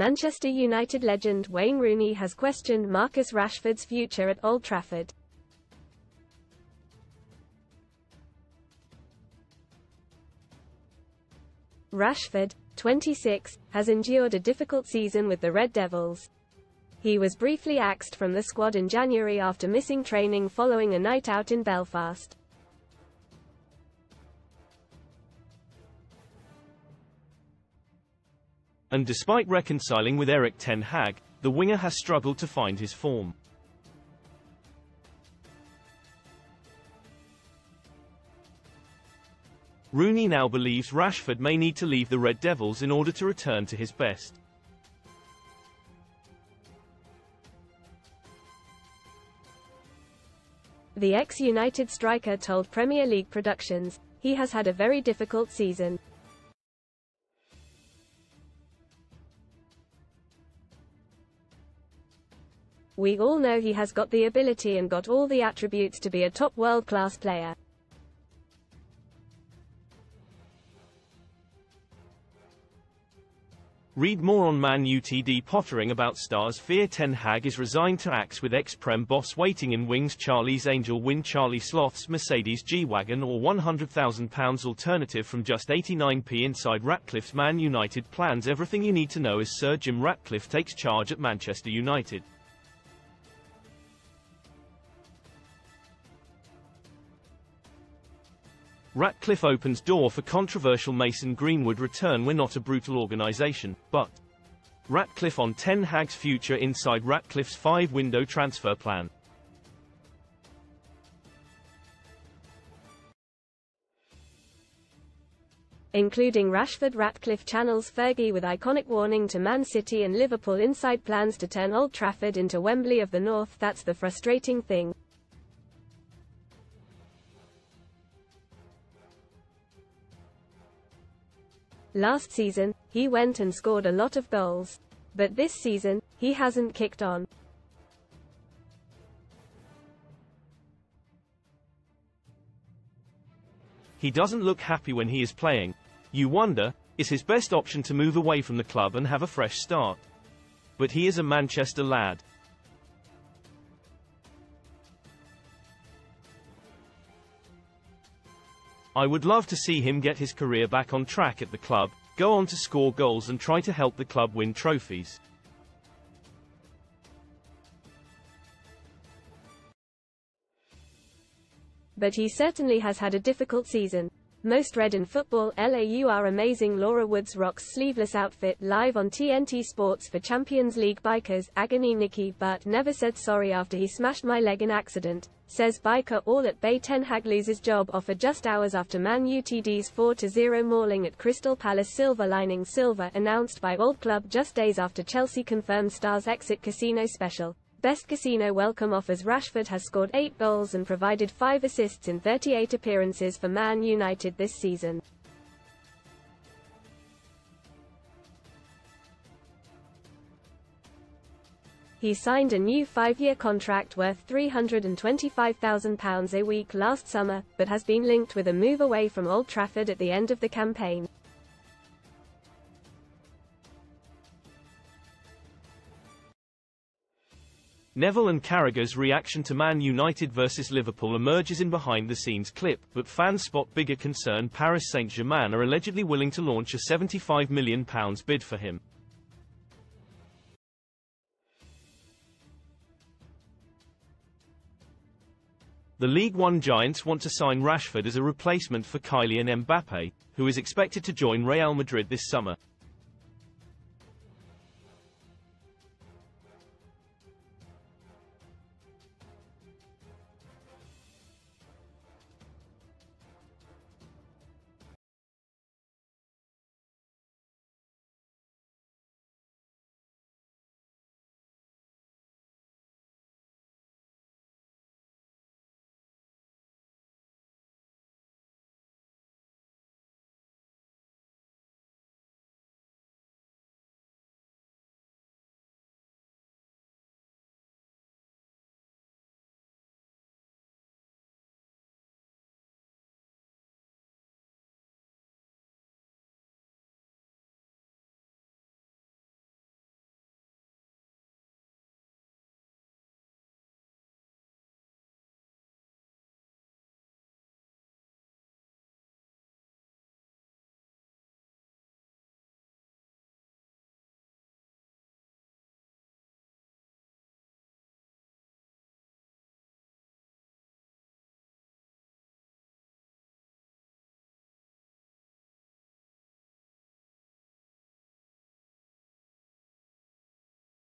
Manchester United legend Wayne Rooney has questioned Marcus Rashford's future at Old Trafford. Rashford, 26, has endured a difficult season with the Red Devils. He was briefly axed from the squad in January after missing training following a night out in Belfast. And despite reconciling with Erik Ten Hag, the winger has struggled to find his form. Rooney now believes Rashford may need to leave the Red Devils in order to return to his best. The ex-United striker told Premier League Productions, he has had a very difficult season. We all know he has got the ability and got all the attributes to be a top world-class player. Read more on Man UTD pottering about stars fear Ten Hag is resigned to axe with ex-Prem boss waiting in wings Charlie's Angel win Charlie Sloth's Mercedes G-Wagon or £100,000 alternative from just 89p inside Ratcliffe's Man United plans everything you need to know as Sir Jim Ratcliffe takes charge at Manchester United. Ratcliffe opens door for controversial Mason Greenwood return We're not a brutal organisation, but Ratcliffe on Ten Hag's future inside Ratcliffe's five-window transfer plan. Including Rashford Ratcliffe channels Fergie with iconic warning to Man City and Liverpool inside plans to turn Old Trafford into Wembley of the North that's the frustrating thing. Last season, he went and scored a lot of goals. But this season, he hasn't kicked on. He doesn't look happy when he is playing. You wonder, is his best option to move away from the club and have a fresh start? But he is a Manchester lad. I would love to see him get his career back on track at the club, go on to score goals and try to help the club win trophies. But he certainly has had a difficult season. Most read in football, LAUR amazing. Laura Woods rocks sleeveless outfit live on TNT Sports for Champions League bikers, agony Nicky but never said sorry after he smashed my leg in accident, says biker all at bay Ten Hag loses job offer just hours after Man UTD's 4-0 mauling at Crystal Palace. Silver lining Silva announced by Old Club just days after Chelsea confirmed Stars exit casino special. Best Casino welcome offers Rashford has scored 8 goals and provided 5 assists in 38 appearances for Man United this season. He signed a new five-year contract worth £325,000 a week last summer, but has been linked with a move away from Old Trafford at the end of the campaign. Neville and Carragher's reaction to Man United vs Liverpool emerges in behind-the-scenes clip, but fans spot bigger concern Paris Saint-Germain are allegedly willing to launch a £75 million bid for him. The League One giants want to sign Rashford as a replacement for Kylian Mbappe, who is expected to join Real Madrid this summer.